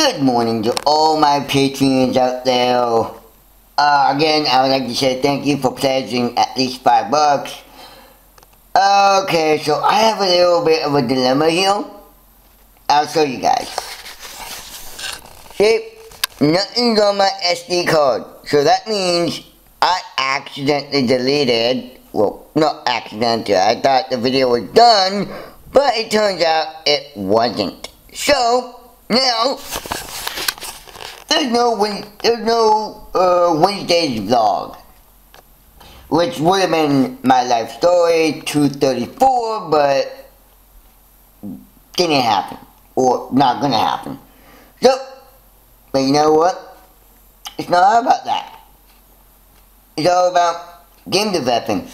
Good morning to all my patrons out there. Uh, again, I would like to say thank you for pledging at least five bucks. Okay, so I have a little bit of a dilemma here. I'll show you guys. See, nothing's on my SD card. So that means I accidentally deleted, well, not accidentally, I thought the video was done, but it turns out it wasn't. So, now, there's no there's no uh, Wednesday's vlog, which would have been my life story 234, but didn't happen or not gonna happen. So, but you know what? It's not all about that. It's all about game developing.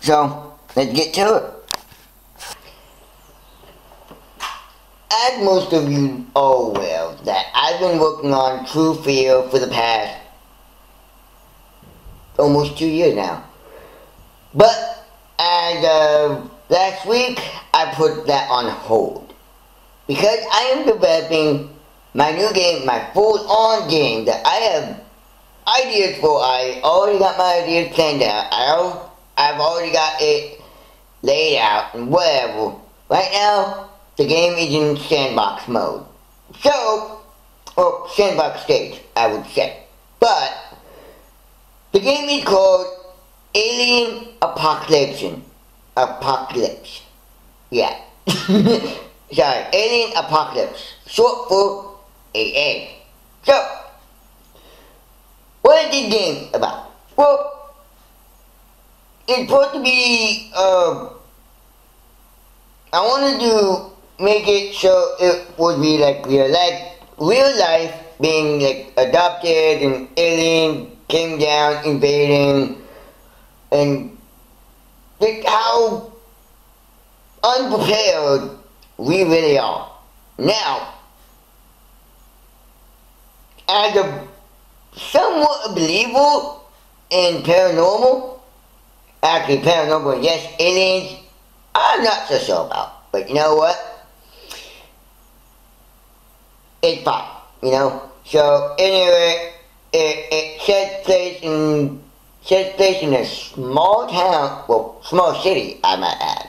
So, let's get to it. As most of you are aware, that I've been working on True Fear for the past almost two years now. But as of last week, I put that on hold. Because I am developing my new game, my full-on game that I have ideas for. I already got my ideas planned out. I I've already got it laid out and whatever. Right now, the game is in sandbox mode. So, or sandbox stage, I would say. But, the game is called Alien Apocalypse. Apocalypse. Yeah. Sorry, Alien Apocalypse. Short for AA. So, what is this game about? Well, it's supposed to be, uh, I want to do make it so it would be like real life, real life being like adopted and alien came down invading and like how unprepared we really are. Now, as a somewhat believer in paranormal, actually paranormal, yes, aliens, I'm not so sure about. But you know what? It's fine, you know. So anyway, it, it takes place in takes place in a small town, well, small city, I might add,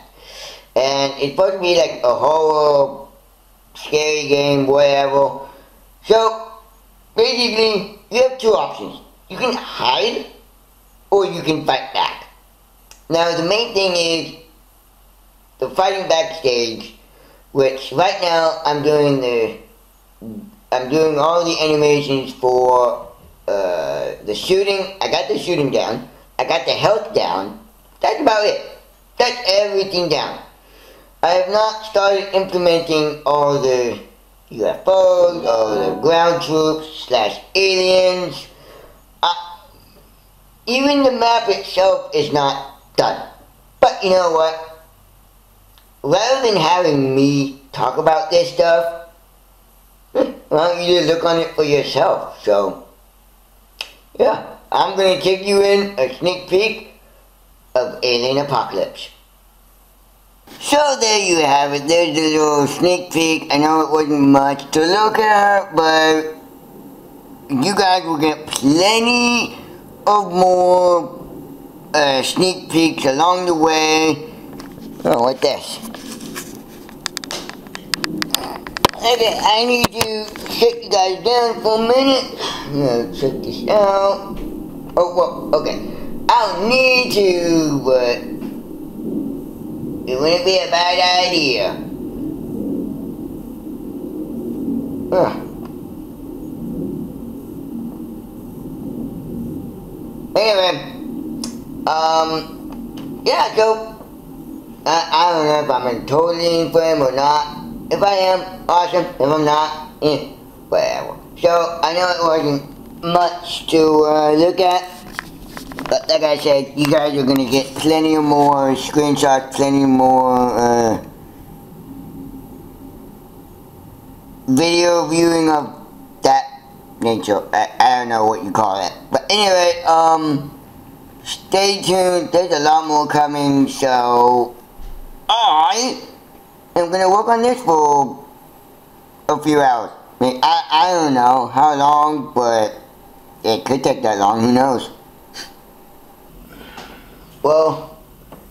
and it's supposed to be like a horror, scary game, whatever. So basically, you have two options: you can hide, or you can fight back. Now the main thing is the fighting backstage, which right now I'm doing the I'm doing all the animations for uh, the shooting. I got the shooting down. I got the health down. That's about it. That's everything down. I have not started implementing all the UFOs, all the ground troops, slash aliens. Uh, even the map itself is not done. But you know what? Rather than having me talk about this stuff, well, you just look on it for yourself. So, yeah, I'm going to take you in a sneak peek of Alien Apocalypse. So there you have it. There's a little sneak peek. I know it wasn't much to look at, but you guys will get plenty of more uh, sneak peeks along the way. Oh, what's this? Okay, I need to sit you guys down for a minute. I'm check this out. Oh, well, okay. I don't need to, but it wouldn't be a bad idea. Huh. Anyway, um, yeah, so, I, I don't know if I'm in totally in frame or not. If I am, awesome. If I'm not, eh, whatever. So, I know it wasn't much to uh, look at. But like I said, you guys are going to get plenty of more screenshots, plenty more uh, video viewing of that nature. I, I don't know what you call it. But anyway, um, stay tuned. There's a lot more coming, so I I'm gonna work on this for a few hours. I mean, I, I don't know how long, but it could take that long, who knows? Well,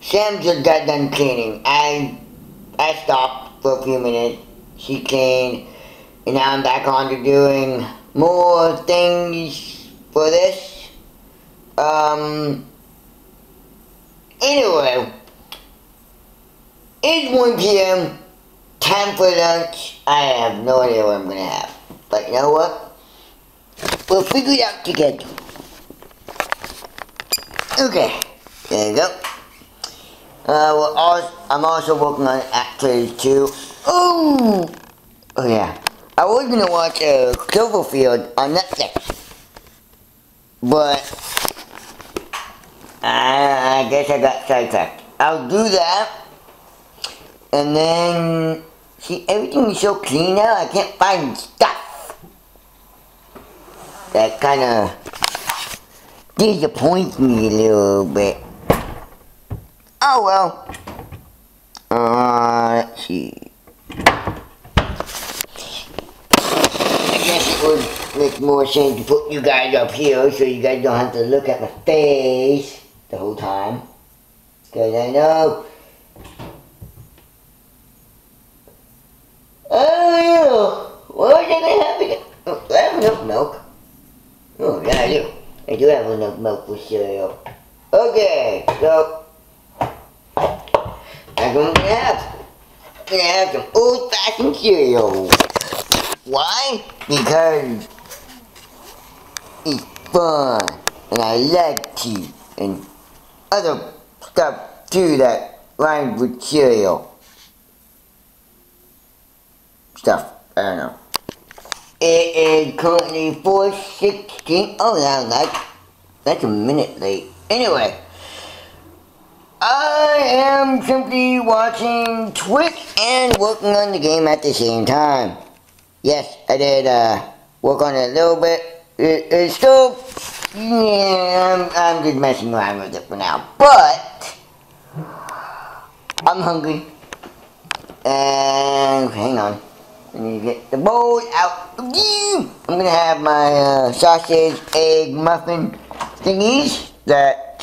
Sam just got done cleaning. I I stopped for a few minutes. She cleaned, and now I'm back on to doing more things for this. Um. Anyway, it's 1 p.m. Time for lunch. I have no idea what I'm gonna have. But you know what? We'll figure it out together. Okay, there you go. Uh, also, I'm also working on Actors 2. Oh! Oh yeah. I was gonna watch uh, Cloverfield on Netflix. But, I, I guess I got sidetracked. I'll do that. And then, see, everything is so clean now, I can't find stuff. That kind of disappoints me a little bit. Oh well. Uh, let's see. I guess it would make more sense to put you guys up here so you guys don't have to look at my face the whole time. Because I know Oh, what are gonna happen? Oh, I have enough milk. Oh, yeah, I do. I do have enough milk for cereal. Okay, so I'm gonna have. I'm gonna have some old-fashioned cereal. Why? Because it's fun, and I like to, and other stuff too that rhymes with cereal stuff. I don't know. It is currently 4.16. Oh, yeah, that's, that's a minute late. Anyway, I am simply watching Twitch and working on the game at the same time. Yes, I did uh, work on it a little bit. It, it's still, yeah, I'm, I'm just messing around with it for now. But, I'm hungry. And, hang on. Need to get the bowl out. I'm gonna have my uh, sausage, egg, muffin thingies that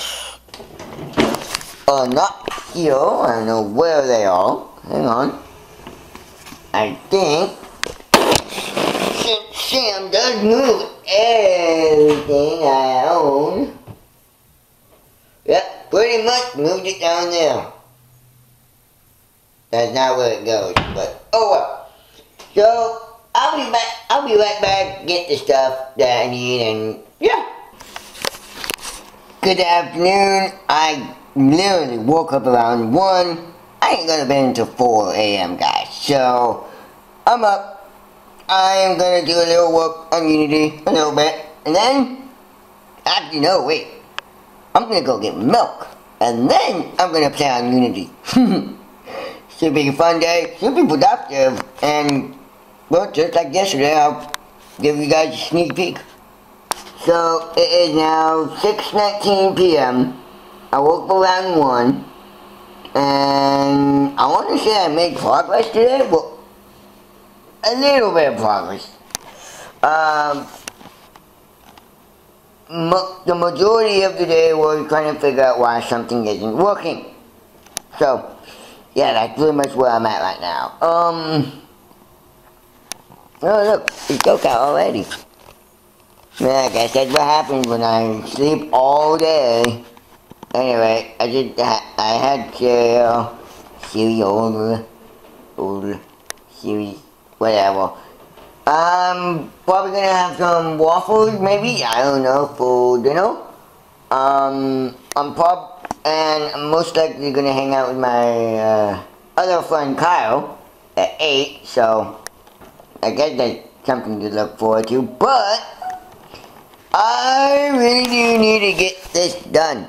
are not here. I don't know where they are. Hang on. I think since Sam does move everything I own. Yep, pretty much moved it down there. That's not where it goes, but oh well. So I'll be back. I'll be right back. Get the stuff that I need, and yeah. Good afternoon. I literally woke up around one. I ain't gonna be until 4 a.m. guys. So I'm up. I am gonna do a little work on Unity a little bit, and then actually no wait. I'm gonna go get milk, and then I'm gonna play on Unity. Should be a fun day. Should be productive, and well, just like yesterday, I'll give you guys a sneak peek. So, it is now 6.19 p.m. I woke up around 1. And I want to say I made progress today, but a little bit of progress. Um, the majority of the day was trying to figure out why something isn't working. So, yeah, that's pretty much where I'm at right now. Um... Oh look, it's dark out already. Yeah, I guess that's what happens when I sleep all day. Anyway, I did just I had cereal, cereal, old cereal, whatever. I'm probably gonna have some waffles, maybe. I don't know for dinner. Um, I'm prob and I'm most likely gonna hang out with my uh, other friend Kyle at eight. So I guess that's something to look forward to, but I really do need to get this done.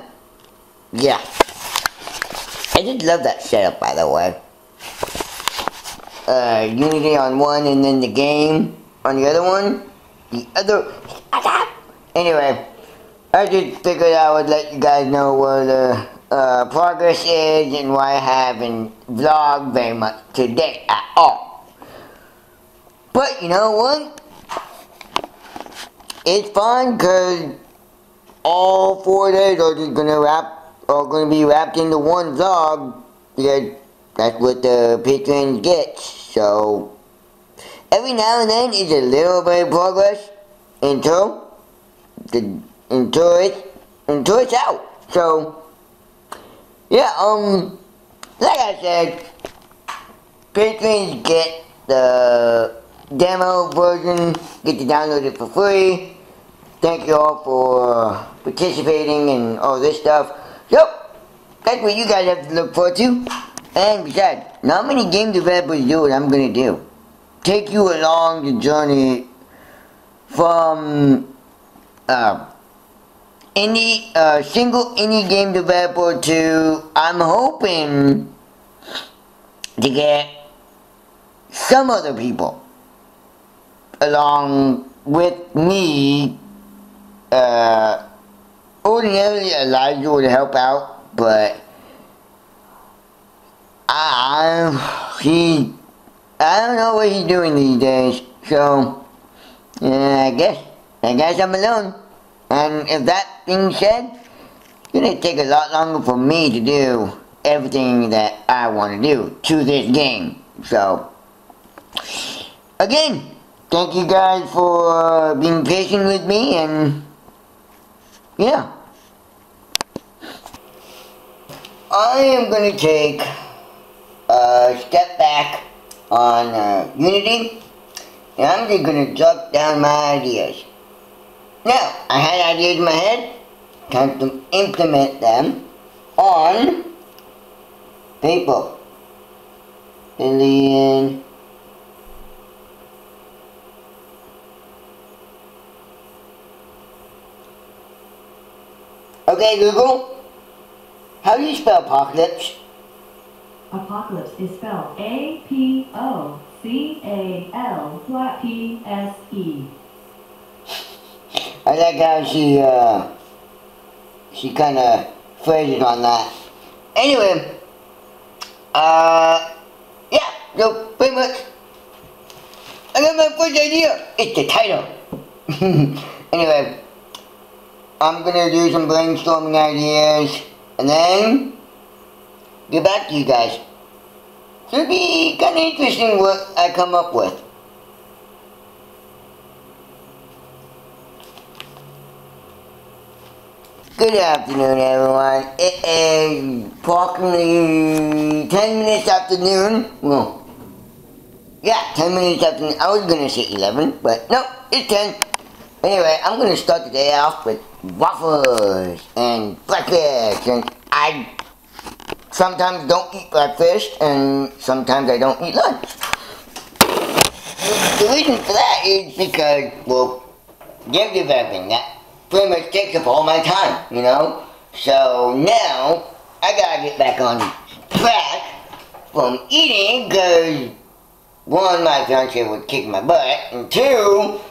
Yeah. I just love that setup, by the way. Uh, Unity on one and then the game on the other one. The other... Anyway, I just figured I would let you guys know where the uh, progress is and why I haven't vlogged very much today at all. But you know what? It's fun because all four days are just gonna wrap are gonna be wrapped into one vlog because that's what the patrons get. So every now and then is a little bit of progress until the until it until it's out. So yeah, um like I said, patrons get the demo version, get to download it for free. Thank you all for participating and all this stuff. Yep, that's what you guys have to look forward to. And besides, not many game developers do what I'm gonna do. Take you along the journey from uh, uh, single indie game developer to I'm hoping to get some other people along with me. Uh, ordinarily, Elijah would help out, but I he I don't know what he's doing these days. So yeah, I guess I guess I'm alone. And if that being said, it's gonna take a lot longer for me to do everything that I want to do to this game. So again, thank you guys for being patient with me and yeah. I am going to take a step back on uh, Unity and I'm just going to jot down my ideas. Now, I had ideas in my head, time to implement them on paper. Billion Okay, Google. How do you spell apocalypse? Apocalypse is spelled A P O C A L P S E. I like how she uh she kind of phrased on that. Anyway, uh, yeah, so pretty much. I got my first idea. It's the title. anyway. I'm gonna do some brainstorming ideas and then get back to you guys. It'll be kind of interesting what I come up with. Good afternoon, everyone. It is approximately 10 minutes after noon. Well, yeah, 10 minutes after noon. I was gonna say 11, but no, it's 10. Anyway, I'm gonna start the day off with waffles and breakfast and I sometimes don't eat breakfast and sometimes I don't eat lunch. The reason for that is because, well, game developing, that pretty much takes up all my time, you know? So now, I gotta get back on track from eating because one, my fiance would kick my butt, and two,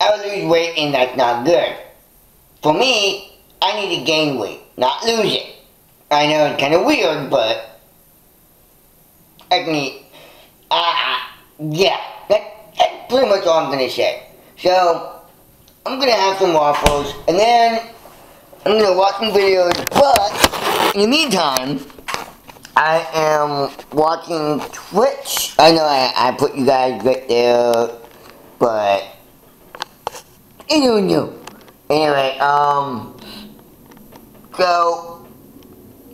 I would lose weight and that's not good. For me, I need to gain weight, not lose it. I know it's kind of weird, but I can eat. Uh, yeah, that, that's pretty much all I'm going to say. So, I'm going to have some waffles, and then I'm going to watch some videos, but in the meantime, I am watching Twitch. I know I, I put you guys right there, but Anyway, anyway, um, so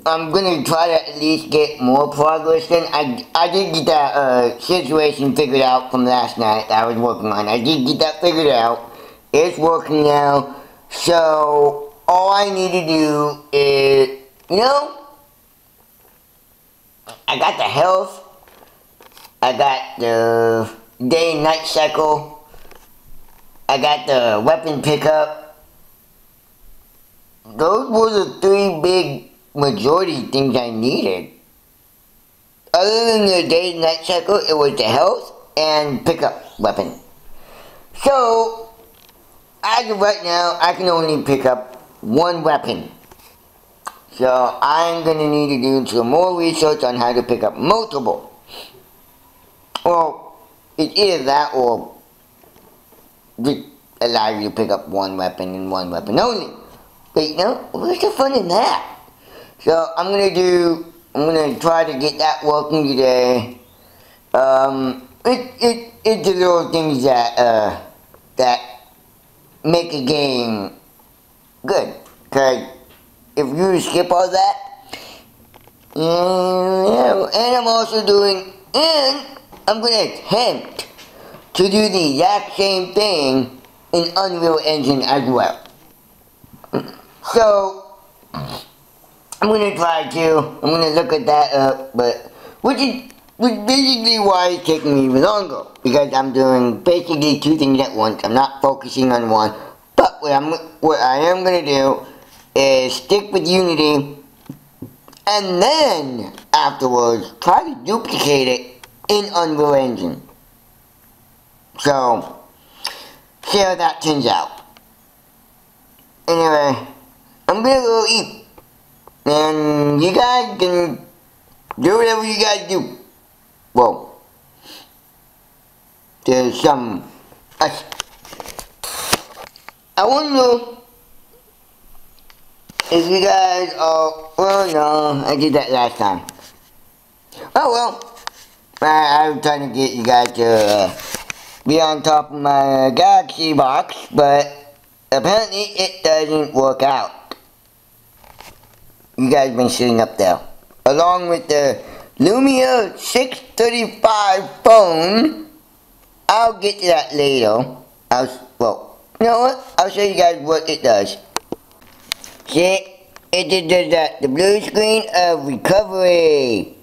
I'm gonna try to at least get more progress. Then I I did get that uh, situation figured out from last night that I was working on. I did get that figured out. It's working now. So all I need to do is, you know, I got the health. I got the day and night cycle. I got the weapon pickup. Those were the three big majority things I needed. Other than the day night cycle, it was the health and pickup weapon. So, as of right now, I can only pick up one weapon. So, I'm going to need to do some more research on how to pick up multiple. Well, it's either that or just allow you to pick up one weapon and one weapon only. But you know, what's the fun in that? So I'm gonna do, I'm gonna try to get that working today. Um, it, it, it's the little things that, uh, that make a game good. Cause if you skip all that, yeah, and I'm also doing, and I'm gonna attempt to do the exact same thing in Unreal Engine as well. So, I'm gonna try to, I'm gonna look at that up, but, which is, which basically why it's taking me even longer, because I'm doing basically two things at once, I'm not focusing on one, but what I'm, what I am gonna do is stick with Unity, and then, afterwards, try to duplicate it in Unreal Engine. So, see how that turns out. Anyway, I'm gonna go eat. And you guys can do whatever you guys do. Well, there's some. I, I wonder if you guys are. Well, no, I did that last time. Oh well. I, I'm trying to get you guys to uh, be on top of my Galaxy box, but apparently it doesn't work out. You guys been sitting up there. Along with the Lumia 635 phone. I'll get to that later. I'll, well, you know what? I'll show you guys what it does. See? It does that. The blue screen of recovery.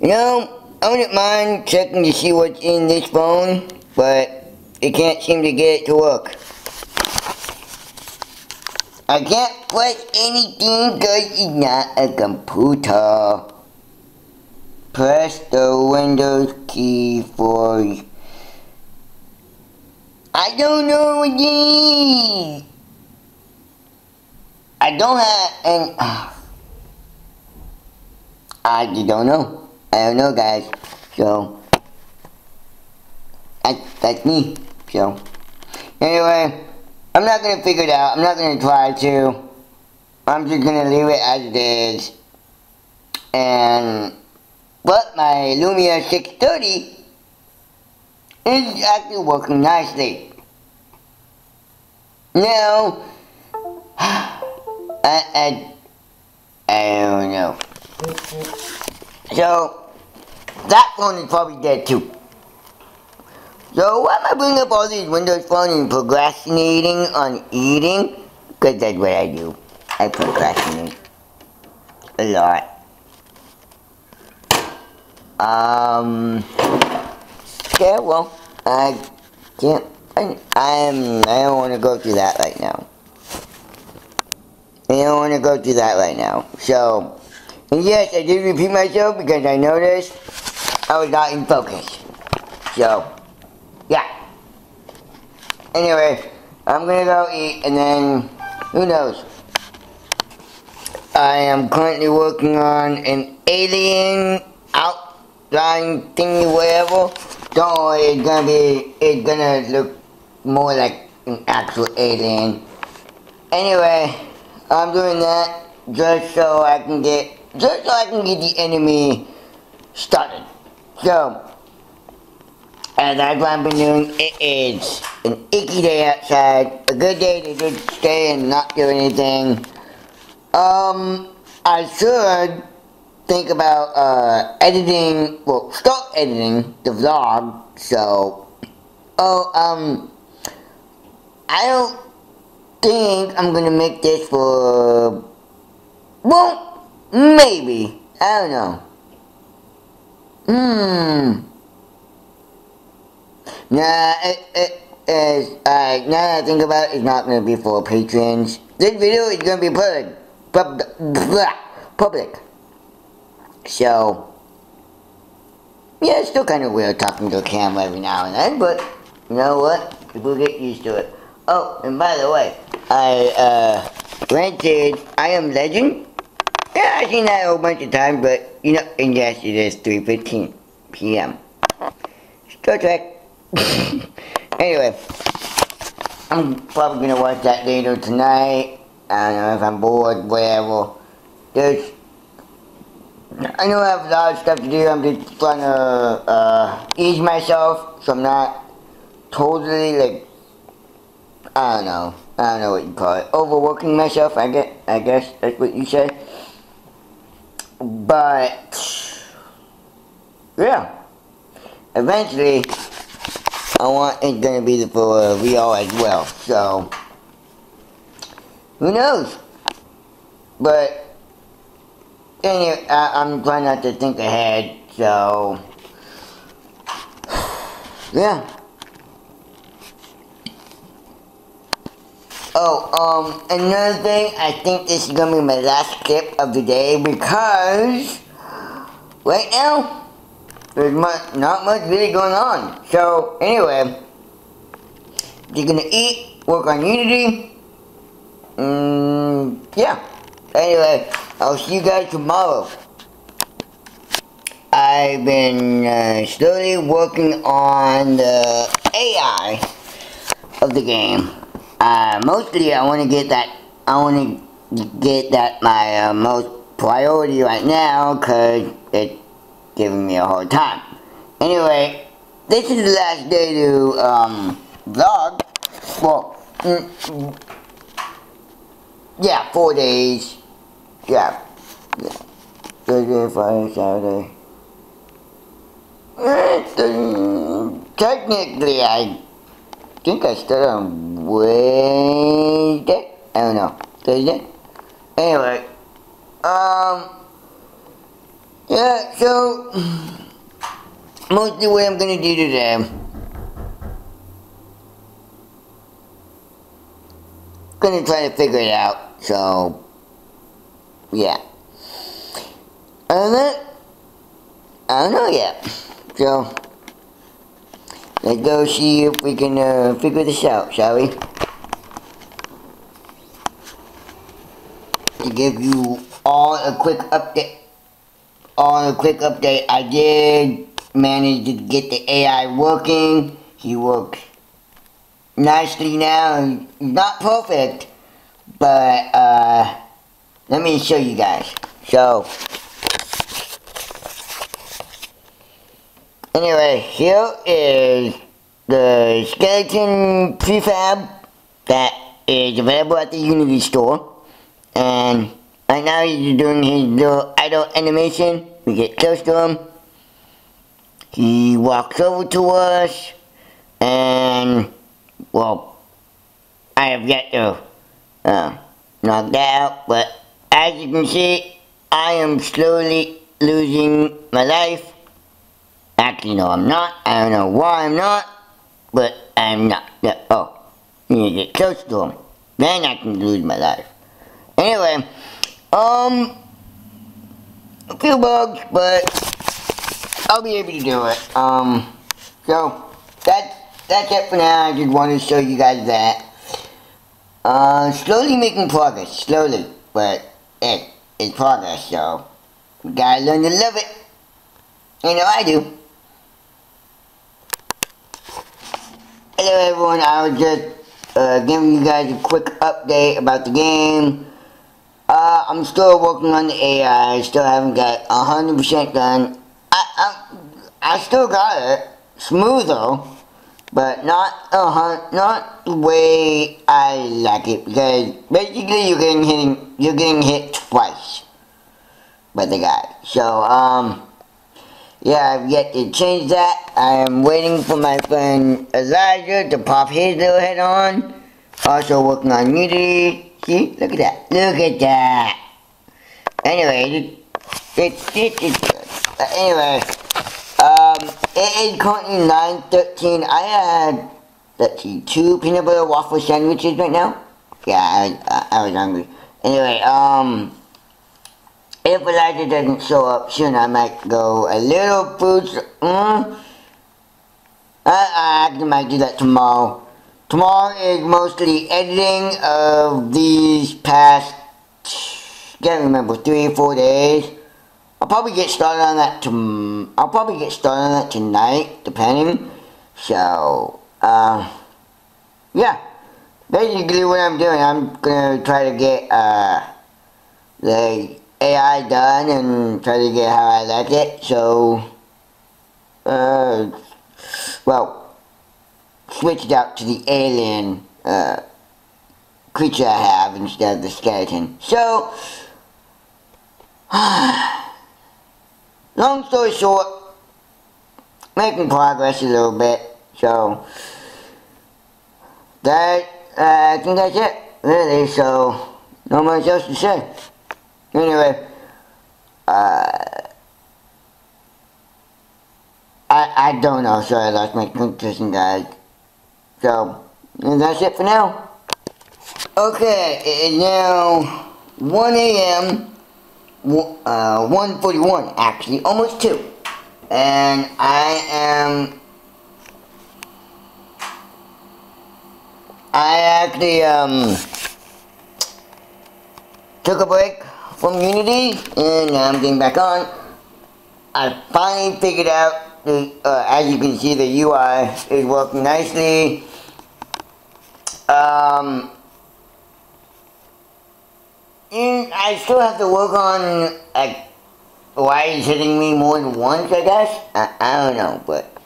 You know, I wouldn't mind checking to see what's in this phone, but it can't seem to get it to work. I can't press anything because it's not a computer. Press the Windows key for... I don't know what it is. I don't have an... I don't know. I don't know, guys. So, that, that's me. So, anyway, I'm not gonna figure it out. I'm not gonna try to. I'm just gonna leave it as it is. And, but my Lumia 630 is actually working nicely. Now, I, I, I don't know. So, that phone is probably dead too. So why am I bringing up all these Windows Phone and procrastinating on eating? Because that's what I do. I procrastinate. A lot. Um, yeah, well, I can't, I, I'm, I don't want to go through that right now. I don't want to go through that right now. So, and yes, I did repeat myself because I noticed I was not in focus. So, yeah. Anyway, I'm gonna go eat and then, who knows? I am currently working on an alien outline thingy whatever. Don't worry, it's gonna be, it's gonna look more like an actual alien. Anyway, I'm doing that just so I can get, just so I can get the enemy started. So, what I've been doing. It is an icky day outside. A good day to just stay and not do anything. Um, I should think about uh, editing, well, start editing the vlog. So, oh, um, I don't think I'm gonna make this for, well, maybe. I don't know. Hmm. Nah, it, it is, uh, now that I think about it, it's not gonna be for patrons. This video is gonna be public. Pub, blah, public. So, yeah, it's still kind of weird talking to a camera every now and then, but you know what? People get used to it. Oh, and by the way, I, uh, rented I Am Legend. Yeah, I've seen that a whole bunch of times, but, you know, and yes, it is 3.15 p.m. Star Trek. anyway, I'm probably gonna watch that later tonight. I don't know if I'm bored, whatever. There's, I know I have a lot of stuff to do. I'm just trying to uh, ease myself so I'm not totally like I don't know. I don't know what you call it. Overworking myself. I get. I guess that's what you say. But yeah, eventually, I want it gonna be for Rio as well. So who knows? But anyway, I, I'm trying not to think ahead. So yeah. Oh, um, another thing, I think this is gonna be my last clip of the day because right now there's much, not much really going on. So anyway, you're gonna eat, work on Unity. Mm, yeah. Anyway, I'll see you guys tomorrow. I've been uh, slowly working on the AI of the game. Uh, mostly I want to get that, I want to get that my uh, most priority right now because it's giving me a hard time. Anyway, this is the last day to um, vlog. Well, mm, mm, yeah, four days. Yeah. yeah. Thursday, Friday, Saturday. Uh, technically, I think I started on Wednesday. I don't know. Thursday? Anyway. Um. Yeah, so. Mostly what I'm gonna do today. Gonna try to figure it out, so. Yeah. Than that, I don't know yet. So. Let's go see if we can uh, figure this out, shall we? To give you all a quick update, all a quick update, I did manage to get the AI working. He works nicely now. Not perfect, but uh, let me show you guys. So, Here is the skeleton prefab that is available at the Unity store. And right now he's doing his little idle animation. We get close to him. He walks over to us. And, well, I have yet to uh, knock that out. But as you can see, I am slowly losing my life. Actually, no, I'm not. I don't know why I'm not, but I'm not. Oh, you need to get close to him. Then I can lose my life. Anyway, um, a few bugs, but I'll be able to do it. Um, so, that's, that's it for now. I just wanted to show you guys that. Uh, slowly making progress, slowly, but it, it's progress, so we gotta learn to love it. You know I do. Hello everyone, I was just uh, giving you guys a quick update about the game. Uh, I'm still working on the AI, I still haven't got 100% done. I, I, I still got it, smooth though, but not uh, not the way I like it, because basically you're getting hitting, you're getting hit twice by the guy. So, um, yeah, I've yet to change that. I'm waiting for my friend Elijah to pop his little head on. Also working on Unity. See? Look at that. Look at that. Anyway, it, it, it's good. Anyway, um, it is currently 9.13. I had, let's see, two peanut butter waffle sandwiches right now. Yeah, I, I, I was hungry. Anyway, um, if Elijah doesn't show up soon, I might go a little food. Mm, I, I might do that tomorrow. Tomorrow is mostly editing of these past, can't remember, three or four days. I'll probably get started on that tom I'll probably get started on that tonight, depending. So, uh, yeah. Basically what I'm doing, I'm gonna try to get, uh, the AI done and try to get how I like it. So, uh, well, switched out to the alien, uh, creature I have instead of the skeleton. So, long story short, making progress a little bit. So, that, uh, I think that's it, really. So, no much else to say. Anyway, uh, I, I don't know, sorry, I lost my concussion, guys. So, that's it for now. Okay, it is now 1 a.m., uh, 1.41 actually, almost 2. And I am, I actually, um, took a break from Unity, and now I'm getting back on. I finally figured out, uh, as you can see, the UI is working nicely. Um, and I still have to work on, like, why he's hitting me more than once, I guess? I, I don't know, but,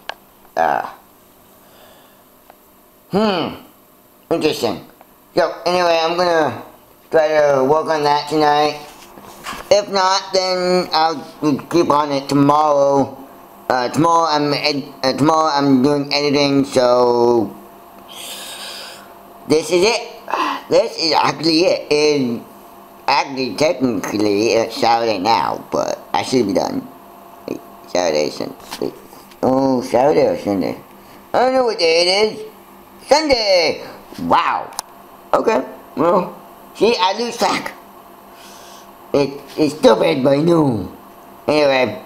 uh, hmm, interesting. So, anyway, I'm gonna try to work on that tonight. If not, then I'll keep on it tomorrow. Uh, tomorrow I'm uh, tomorrow I'm doing editing, so this is it. This is actually it. And actually, technically, it's Saturday now, but I should be done. Wait, Saturday, Sunday. Oh, Saturday or Sunday? I don't know what day it is. Sunday. Wow. Okay. Well, see, I lose track. It, it's stupid, but know. Anyway,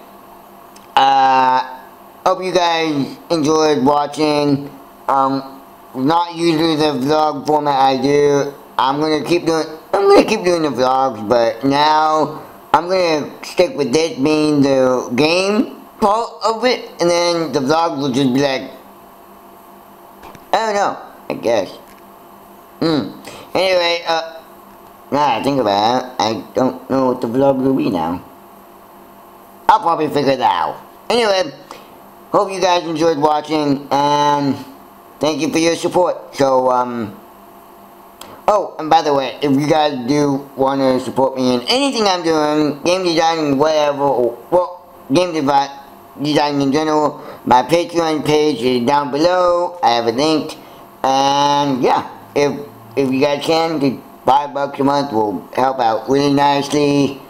uh, hope you guys enjoyed watching. Um, not usually the vlog format I do. I'm gonna keep doing. I'm gonna keep doing the vlogs, but now I'm gonna stick with this being the game part of it, and then the vlog will just be like, I don't know. I guess. Hmm. Anyway, uh. Now I think about it, I don't know what the vlog will be now. I'll probably figure it out. Anyway, hope you guys enjoyed watching, and thank you for your support. So, um, oh, and by the way, if you guys do want to support me in anything I'm doing, game designing, whatever, or, well, game design, designing in general, my Patreon page is down below. I have a link, and yeah, if if you guys can, five bucks a month will help out really nicely.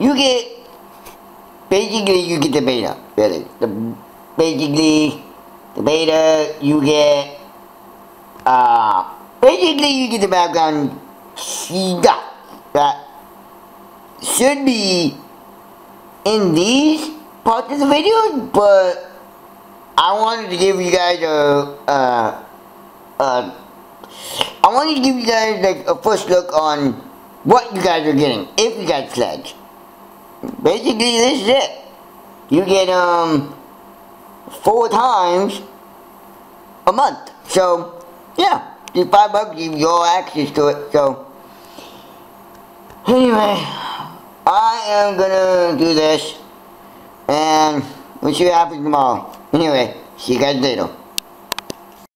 You get, basically you get the beta, really. The, basically, the beta, you get, uh, basically you get the background stuff that should be in these parts of the video, but I wanted to give you guys a, uh, uh, I wanted to give you guys like a first look on what you guys are getting if you got Sledge. Basically, this is it. You get um four times a month. So yeah, just five bucks, you have all access to it. So anyway, I am gonna do this, and we'll see what happens tomorrow. Anyway, see you guys later.